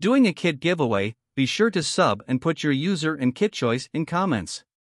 Doing a kit giveaway, be sure to sub and put your user and kit choice in comments.